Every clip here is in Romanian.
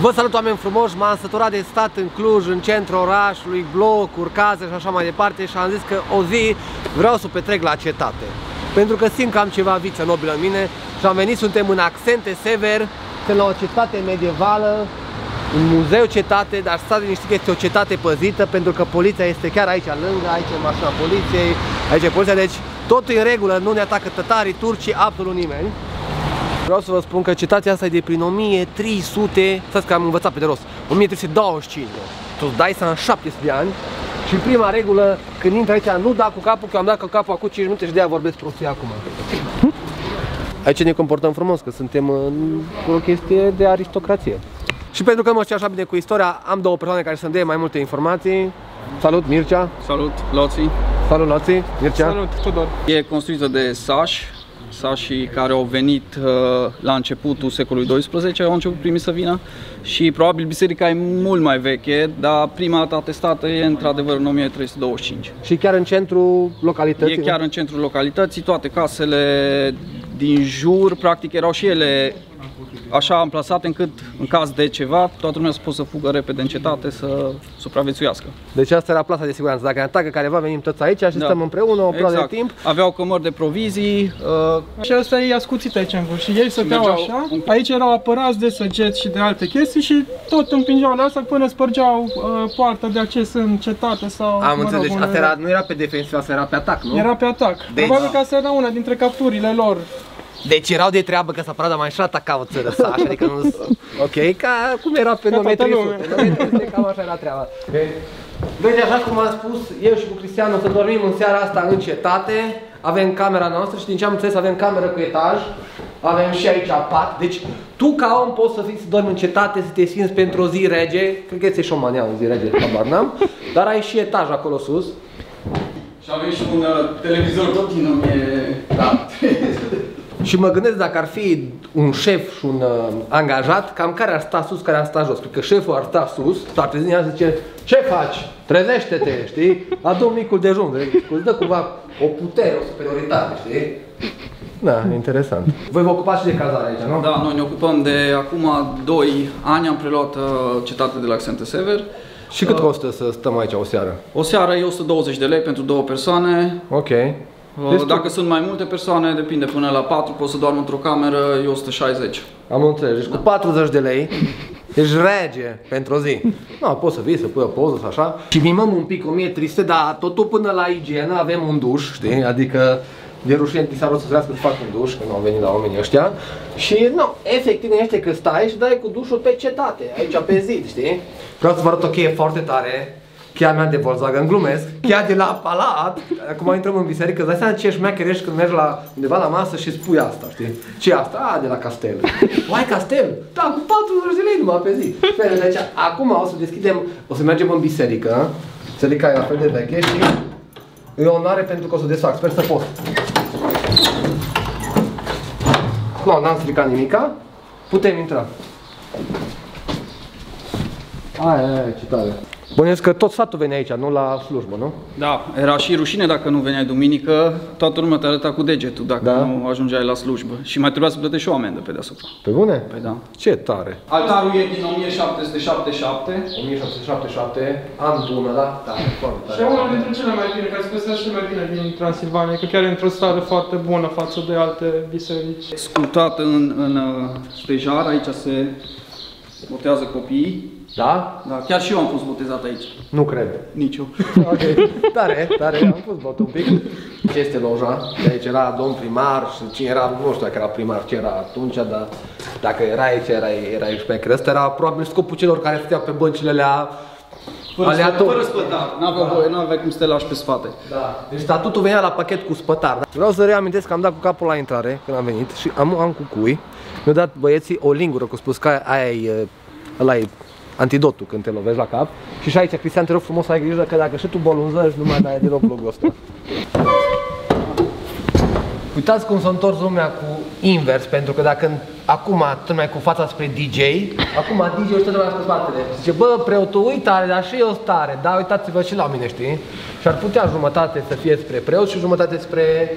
Vă salut oameni frumoși, m-am săturat de stat în Cluj, în centrul orașului, blocuri, case și așa mai departe și am zis că o zi vreau să o petrec la cetate. Pentru că simt că am ceva viță nobilă în mine și am venit, suntem în accente sever, suntem la o cetate medievală, un muzeu cetate, dar stați liniștit că este o cetate păzită pentru că poliția este chiar aici lângă, aici e mașina poliției, aici e poliția, deci totul e în regulă, nu ne atacă tătarii, turcii, absolut nimeni. Vreau să vă spun că cetatea asta e de prin 1300, stați că am învățat pe de rost, 1325, tu dai să în 700 de ani și prima regulă, când intri aici, nu da cu capul, că am dat cu capul acum 5 minute și de-aia vorbesc prostii acum. Aici ne comportăm frumos, că suntem în o chestie de aristocrație. Și pentru că mă știu așa bine cu istoria, am două persoane care să-mi dea mai multe informații. Salut, Mircea! Salut, Loții! Salut, Loții! Mircea! Salut, Tudor! E construită de sași, sașii care au venit uh, la începutul secolului XII, au început primii să vină și probabil biserica e mult mai veche, dar prima dată atestată e într-adevăr în 1325. Și chiar în centrul localității? E chiar în centrul localității, toate casele din jur, practic erau și ele așa amplasate încât în caz de ceva, toată lumea să poată să fugă repede în cetate să supraviețuiască. Deci asta era plasa de siguranță. Dacă ne atacă careva, venim toți aici și da. stăm împreună o exact. de timp. Aveau cămări de provizii. Uh... Și asta e ascuțit aici în vârf. Și ei stăteau așa. Un... Aici erau apărați de săgeți și de alte chestii și tot împingeau la asta până spărgeau uh, poarta de acces în cetate sau... Am înțeles, deci asta era, nu era pe defensivă, asta era pe atac, nu? Era pe atac. Deci... Probabil că asta era una dintre capturile lor. Deci erau de treabă că s-a parat mai șata ca o țără sa, așa, adică nu... Ok, ca cum era pe nume 300, cam așa era treaba. Deci, așa cum am spus, eu și cu Cristian o să dormim în seara asta în cetate, avem camera noastră și din ce am înțeles avem cameră cu etaj, avem și aici pat, deci tu ca om poți să fii să dormi în cetate, să te simți pentru o zi rege, cred că este șomania o zi rege, habar n-am, dar ai și etaj acolo sus. Și avem și un uh, televizor. Tot din 1000, da. Și mă gândesc dacă ar fi un șef și un uh, angajat, cam care ar sta sus, care ar sta jos. Cred că șeful ar sta sus, s-ar trezi și zice, ce faci? Trezește-te, știi? Adu micul dejun, îți dă cumva o putere, o superioritate, știi? Da, interesant. Voi vă ocupați și de cazare aici, nu? Da, noi ne ocupăm de acum 2 ani, am preluat uh, cetatea de la Accente Sever. Și cât uh, costă să stăm aici o seară? O seară e 120 de lei pentru două persoane. Ok. Deci Dacă sunt mai multe persoane, depinde, până la 4 poți să doarmă într-o cameră, e 160. Am înțeles, deci cu 40 de lei, deci rege pentru o zi. Nu, poți să vii, să pui o poză sau așa. Și mimăm un pic 1300, dar totul până la igienă avem un duș, știi? Adică de rușine ti s-a să trească să fac un duș, că nu au venit la oamenii ăștia. Și nu, efectiv este că stai și dai cu dușul pe cetate, aici pe zid, știi? Vreau să vă arăt o cheie foarte tare cheia mea de Volkswagen, glumesc, cheia de la Palat, acum intrăm în biserică, îți dai seama ce șmecher ești când mergi la undeva la masă și spui asta, știi? ce asta? A, de la Castel. Ai Castel? Da, cu 40 de lei numai pe zi. Bine, deci acum o să deschidem, o să mergem în biserică, biserica e la fel de veche și e o onoare pentru că o să desfac, sper să pot. Nu, n-am stricat nimica, putem intra. Aia, aia, ce tare. Bănuiesc că tot satul venea aici, nu la slujbă, nu? Da, era și rușine dacă nu veneai duminică, toată lumea te arăta cu degetul dacă da? nu ajungeai la slujbă. Și mai trebuia să plătești și o amendă pe deasupra. Pe bune? Păi da. Ce tare! Altarul e din 1777. 1777, am dună, da? Da, foarte tare. Și e unul dintre cele mai bine, care se găsesc cel mai bine din Transilvania, că chiar e într-o stare foarte bună față de alte biserici. Sculptată în, în uh, stejar, aici se botează copiii. Da? Da, chiar și eu am fost botezat aici. Nu cred. Nici eu. Ok, tare, tare, am fost bot un pic. Ce este loja? De aici era domn primar și cine era, nu știu dacă era primar, ce era atunci, dar dacă era aici, era, era șmecher. Ăsta era probabil scopul celor care stăteau pe băncile alea fără, aleator. Fără spătar, n-avea da. voie, n-avea cum să te lași pe spate. Da. Deci statutul venea la pachet cu spătar. Da? Vreau să reamintesc că am dat cu capul la intrare când am venit și am, am cu cui. Mi-au dat băieții o lingură cu spus că aia e, ăla e antidotul când te lovești la cap. Și și aici, Cristian, te rog frumos să ai grijă că dacă și tu bolunzăști, nu mai dai deloc logul ăsta. Uitați cum s-a întors lumea cu invers, pentru că dacă acum mai cu fața spre DJ, acum DJ-ul stă mai spre spatele. Zice, bă, preotul, uita, dar și eu stare, da, uitați-vă și la mine, știi? Și ar putea jumătate să fie spre preot și jumătate spre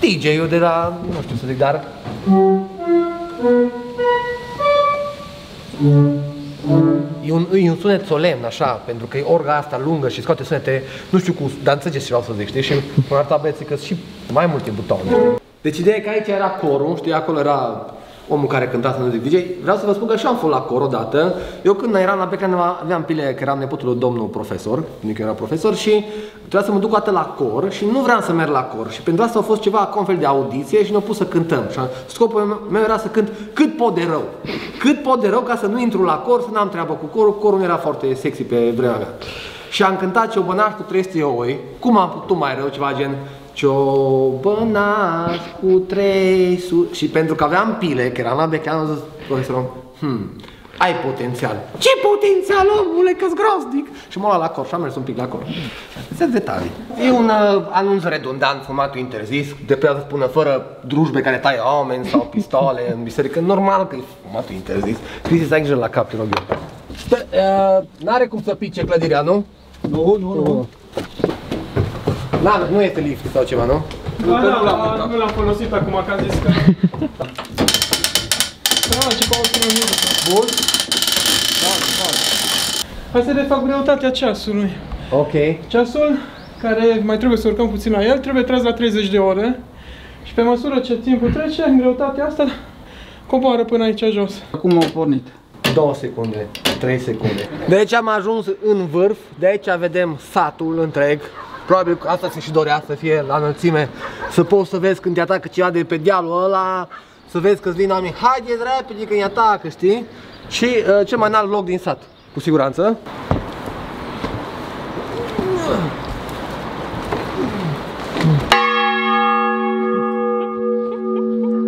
DJ-ul de la, nu știu să zic, dar E un, e un sunet solemn, așa, pentru că e orga asta lungă și scoate sunete, nu știu cum, dar înțelegeți ce vreau să zic, știți? Și în arăta băieții că și mai multe butoane, știi? Deci ideea e că aici era corul, știi, acolo era omul care cânta să nu zic DJ. Vreau să vă spun că și am fost la cor odată. Eu când eram la Beclean aveam pile că eram nepotul lui domnul profesor, nici era profesor și trebuia să mă duc o dată la cor și nu vreau să merg la cor. Și pentru asta a fost ceva ca un fel de audiție și ne-au pus să cântăm. Și scopul meu era să cânt cât pot de rău. Cât pot de rău ca să nu intru la cor, să n-am treabă cu corul. Corul nu era foarte sexy pe vremea mea. Și am cântat Ciobănaș cu 300 oi. Cum am putut mai rău, ceva gen Ciobănaș cu 300 Și pentru că aveam pile, că eram la Beclean, am zis profesorul, hmm, ai potențial. Ce potențial, omule, că groznic! Și m-am luat la corș și am mers un pic la corș. Sunt detalii. E un uh, anunț redundant, formatul interzis, de pe să spună fără drujbe care taie oameni sau pistole în biserică. Normal că e formatul interzis. Cristi, să ai grijă la cap, te rog eu. Stă, uh, n-are cum să pice clădirea, nu? Nu, nu, nu. Na, nu este lift sau ceva, nu? Da, da, da, nu l-am folosit acum, că am zis că... Da, ce pot să nu Bun. Asta e de fapt greutatea ceasului. Ok. Ceasul, care mai trebuie să urcăm puțin la el, trebuie tras la 30 de ore. Și pe măsură ce timpul trece, greutatea asta coboară până aici jos. Acum au pornit. 2 secunde, 3 secunde. Deci am ajuns în vârf, de aici vedem satul întreg. Probabil că asta se și dorea să fie la înălțime, să poți să vezi când te atacă ceva de pe dealul ăla, să vezi că-ți vin oamenii, haideți repede când îi atacă, știi? Și uh, cel mai înalt loc din sat, cu siguranță.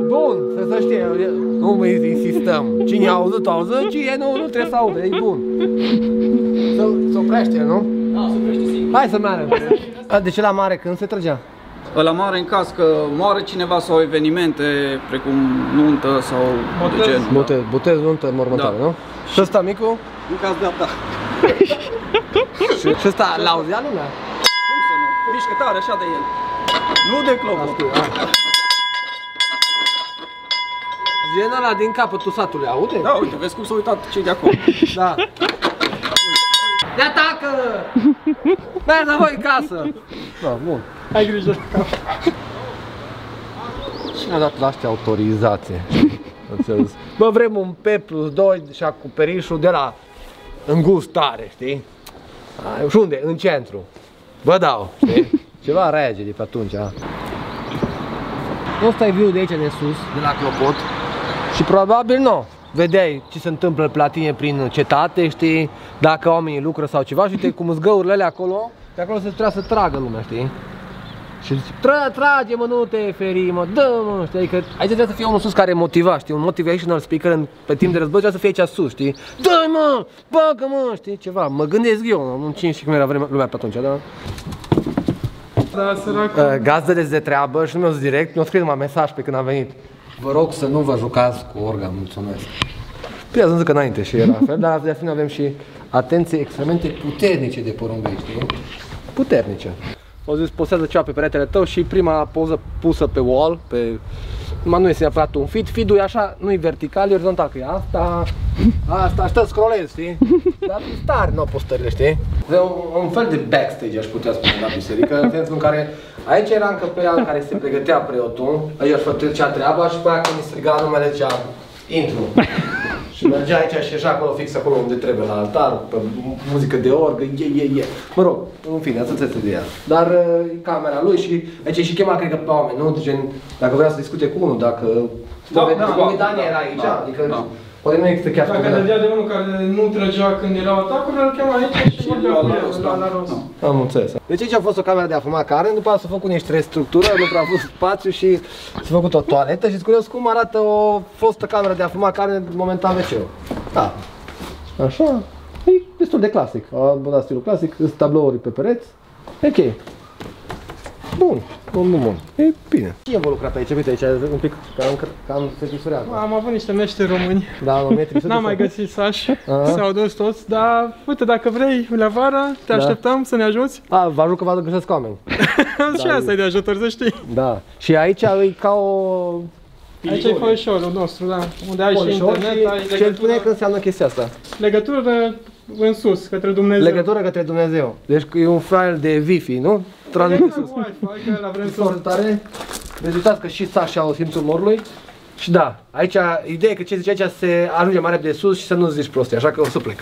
Bun, să se știe, nu mai insistăm. Cine a auzit, a auzit, cine nu, nu trebuie să audă, e bun. Să, să oprește, nu? Da, se oprește singur. Hai să meargă. A, De ce la mare când se trăgea? La mare în caz că moare cineva sau evenimente precum nuntă sau Botez. de genul. Botez, botez, nuntă, mormântare, Da. nu? Și ăsta micu? În caz de atac. Și, și ăsta l-auzea lumea? Cum să nu? Mișcă tare așa de el. Nu de clopot. Gen ăla din capătul satului, aude? Da, uite, vezi cum s-au uitat cei de acolo. Da. Ne atacă! Mergi înapoi în casă! Da, bun. Ai grijă. Cine a dat la astea autorizație? Înțeles. Bă, vrem un P plus 2 și acoperișul de la îngustare, știi? A, și unde? În centru. Vă dau, știi? Ceva rege de pe atunci, a? Ăsta e viu de aici de sus, de la clopot. Și probabil nu. Vedeai ce se întâmplă pe la tine prin cetate, știi? Dacă oamenii lucră sau ceva și uite cum zgăurile alea acolo, de acolo se trebuie să tragă lumea, știi? Și zice, Tra, trage mă, nu te feri mă, dă mă, știi, că aici trebuie să fie unul sus care motiva, știi, un motivational speaker în, pe timp de război trebuie să fie aici sus, știi, dă mă, bagă mă, știi, ceva, mă gândesc eu, nu știu și cum era vremea, lumea pe atunci, da? Da, sărac. Uh, gazdele de treabă și nu mi-au zis direct, mi-au scris numai mesaj pe când am venit. Vă rog să nu vă jucați cu orga, mulțumesc. Păi să zic că înainte și era fel, dar de asemenea avem și atenție extremamente puternice de porumbei, știi? Puternice. Au zis, posează ceva pe peretele tău și prima poză pusă pe wall, pe... Numai nu este neapărat un feed, feed-ul e așa, nu e vertical, e orizontal, că e asta, asta, asta scrollezi, știi? Dar tare, nu postările, știi? E un, un fel de backstage, aș putea spune, la biserică, în sensul în care aici era încăperea în care se pregătea preotul, aici își făcea treaba și pe aia când îi striga numele zicea, intru. Și mergea aici și așa acolo, fix acolo unde trebuie, la altar, pe muzică de orgă, e, e, e. Mă rog, în fine, ați înțeles ideea. Dar uh, e camera lui și aici și chema, cred că, pe oameni, nu? Gen, dacă vrea să discute cu unul, dacă... Da, Poved- da, Povedania da, era aici, da, adică... da. Poate nu există chiar Dacă povedania. dădea de unul care nu trăgea când erau atacurile, îl chema aici și vorbea lua cu la el, rost, la, da. la rost. Da. Am înțeles. Deci aici a fost o cameră de a fuma carne, după aceea s-a făcut niște restructurări, nu prea a fost spațiu și s-a făcut o toaletă și curios cum arată o fostă cameră de a fuma carne momentan wc Da. Așa. E destul de clasic. A bun, stilul clasic, sunt tablouri pe pereți. E ok. Bun, bun, bun, bun. E bine. Cine vă lucra pe aici? Uite aici, un pic cam, cam se trisurează. Am avut niște meșteri români. Da, un metri N-am mai găsit sași, Aha. s-au dus toți, dar uite, dacă vrei, la vară, te Da. așteptăm să ne ajuți. A, vă ajut că vă găsesc oameni. și asta e de ajutor, să știi. Da. Și aici e ca o Aici e foișorul nostru, da. Unde ai și internet, ai Ce îmi spune legătură, că înseamnă chestia asta? legătură în sus, către Dumnezeu. Legătură către Dumnezeu. Deci e un file de Wi-Fi, nu? Transmis Legătură sus. cu Wi-Fi, că la vrem să... Foarte tare. Deci uitați că și Sasha au simțul umorului. Și da, aici, ideea e că ce zice aici se ajunge mai repede de sus și să nu zici prostii, așa că o să plec.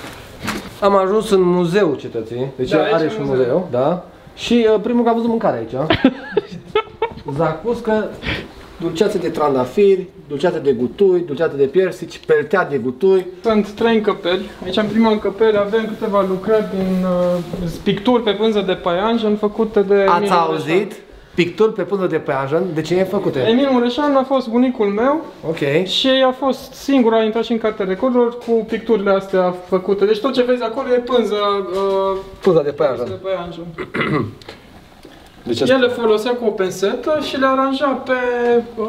Am ajuns în muzeul cetății, deci Da, aici are e și un muzeu. muzeu, da. Și uh, primul că am văzut mâncare aici. Zacuscă, dulceață de trandafiri, dulceață de gutui, dulceață de piersici, peltea de gutui. Sunt trei încăperi. Aici, în prima încăpere, avem câteva lucrări din uh, picturi pe pânză de paianjen făcute de Ați Emil auzit? Mureșan. Picturi pe pânză de paianjen, de cine e făcute? Emil Mureșan a fost bunicul meu Ok. și a fost singur, a intrat și în cartea recordurilor cu picturile astea făcute. Deci tot ce vezi acolo e pânză uh, Pânza de de paianjen. paianjen. Deci El le folosea cu o pensetă și le aranja pe uh,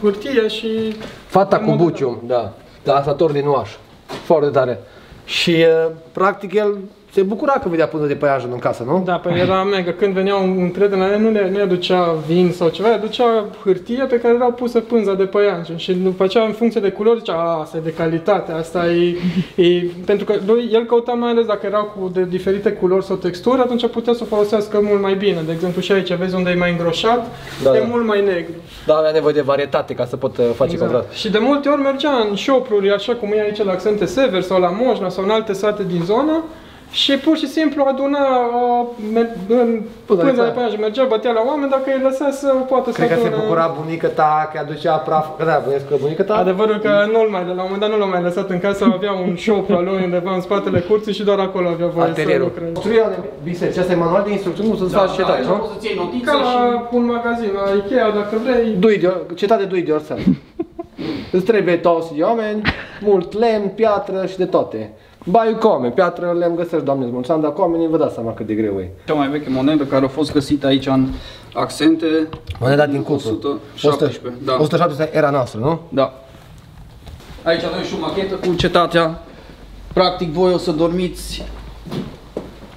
hârtie și... Fata cu Modul bucium, da. Da, asator din Oaș. Foarte tare. Și uh, practic el se bucura că vedea până de păianjen în casă, nu? Da, pe era mega. Când venea un, un prieten la el, nu le, nu le aducea vin sau ceva, le aducea hârtie pe care era pusă pânza de păianjen. Și după aceea, în funcție de culori, zicea, a, asta e de calitate, asta e... e... Pentru că lui, el căuta mai ales dacă erau cu de diferite culori sau texturi, atunci putea să o folosească mult mai bine. De exemplu, și aici vezi unde e mai îngroșat, Da, e da. mult mai negru. Dar avea nevoie de varietate ca să pot uh, face exact. contrast. Și de multe ori mergea în șopruri, așa cum e aici la Accente Sever sau la Mojna sau în alte sate din zonă și pur și simplu aduna uh, me- în Pânza de pânza de paianjen. paianjen, mergea, bătea la oameni dacă îi lăsa să poată Cred să că se adune. bucura bunica ta că aducea praf. Că da, bănuiesc că bunica ta... Adevărul că nu-l mai, la un moment dat nu l-a mai lăsat în casă, avea un șopru al lui undeva în spatele curții și doar acolo avea voie să Atelierul. lucreze. Construirea de biserici. Asta e manual de instrucțiuni, nu să-ți faci cetate, nu? poți să-ți iei notițe Ca și... la un magazin, la Ikea, dacă vrei. Do it your, cetate do it yourself. Îți trebuie toți de oameni, mult lemn, piatră și de toate. Baiul come, piatră, lemn găsești, doamne, mulți ani, dar cu oamenii vă dați seama cât de greu e. Cea mai veche monedă care a fost găsită aici în accente. Moneda din cupru. 117, da. 117 era noastră, nu? Da. Aici avem și o machetă cu cetatea. Practic voi o să dormiți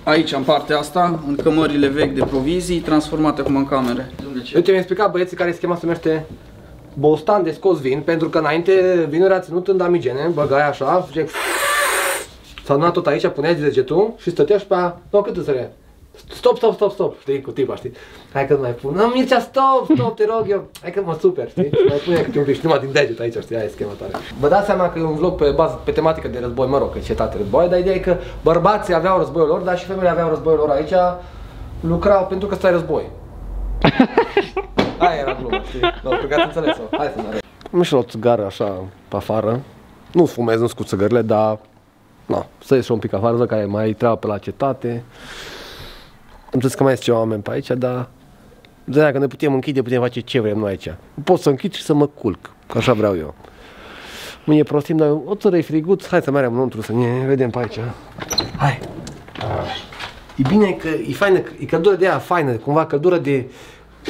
aici, în partea asta, în cămările vechi de provizii, transformate acum în camere. Uite, mi-a explicat băieții care schema se numește Bostan de scos vin, pentru că înainte vinul era ținut în damigene, băgai așa, făceai S-a adunat tot aici, puneai degetul și stătea și pe aia, nu, cât îți sărea? Stop, stop, stop, stop, știi, cu tipa, știi? Hai că nu mai pun, nu, Mircea, stop, stop, te rog eu, hai că mă super, știi? Mai pune câte un pic, știi, numai din deget aici, știi, aia e schema tare. Vă dați seama că e un vlog pe bază, pe tematică de război, mă rog, că e cetate război, dar ideea e că bărbații aveau războiul lor, dar și femeile aveau războiul lor aici, lucrau pentru că stai război. Aia era gluma, știi? Nu, no, că ați înțeles-o. Hai să ne arăt. Am și luat țigară așa pe afară. Nu fumez, nu cu țigările, dar... Na, să ieși un pic afară, văd care mai treabă pe la cetate. Am zis că mai sunt ceva oameni pe aici, dar... De că ne putem închide, putem face ce vrem noi aici. Pot să închid și să mă culc, că așa vreau eu. Mâine prostim, dar o țără e friguț, hai să mergem înăuntru să ne vedem pe aici. Hai! E bine că e faină, e căldură de aia faină, cumva căldură de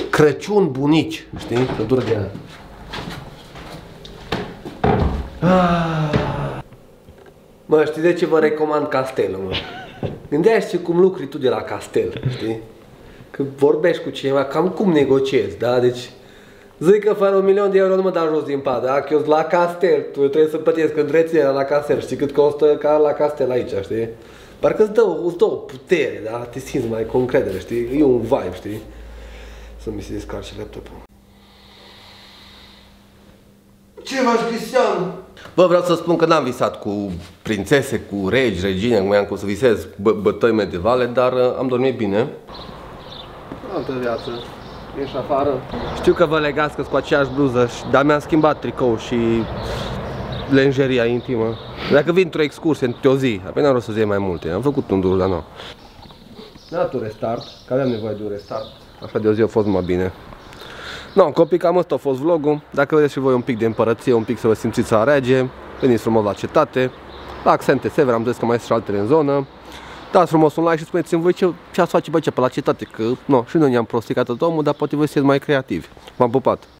Crăciun bunici, știi? Căldură de aia. Ah. Mă, știi de ce vă recomand castelul, mă? Gândește cum lucri tu de la castel, știi? Că vorbești cu cineva, cam cum negociezi, da? Deci, zic că fără un milion de euro nu mă dau jos din pat, da? Că eu sunt la castel, tu trebuie să plătesc întreținerea la castel, știi cât costă ca la castel aici, știi? Parcă îți dă, îți dă o putere, da? Te simți mai cu încredere, știi? E un vibe, știi? Să mi se descarce laptopul. Ce faci, Cristian? Bă, vreau să spun că n-am visat cu prințese, cu regi, regine, cum am cum să visez bă, bătăi medievale, dar uh, am dormit bine. Altă viață. Ești afară. Știu că vă legați că cu aceeași bluză, și- dar mi-am schimbat tricou și lenjeria intimă. Dacă vin într-o excursie într o zi, apoi n-am rost să zi mai multe. Am făcut un dur, dar nu. N-a dat un restart, că aveam nevoie de un restart. Așa de o zi a fost mai bine. No, copii, cam ăsta a fost vlogul. Dacă vedeți și voi un pic de împărăție, un pic să vă simțiți la rege, veniți frumos la cetate. La accente sever, am zis că mai sunt și altele în zonă. Dați frumos un like și spuneți-mi voi ce, ce ați face bă, ce pe la cetate, că no, și noi ne-am prosticat tot omul, dar poate voi sunteți mai creativi. V-am pupat!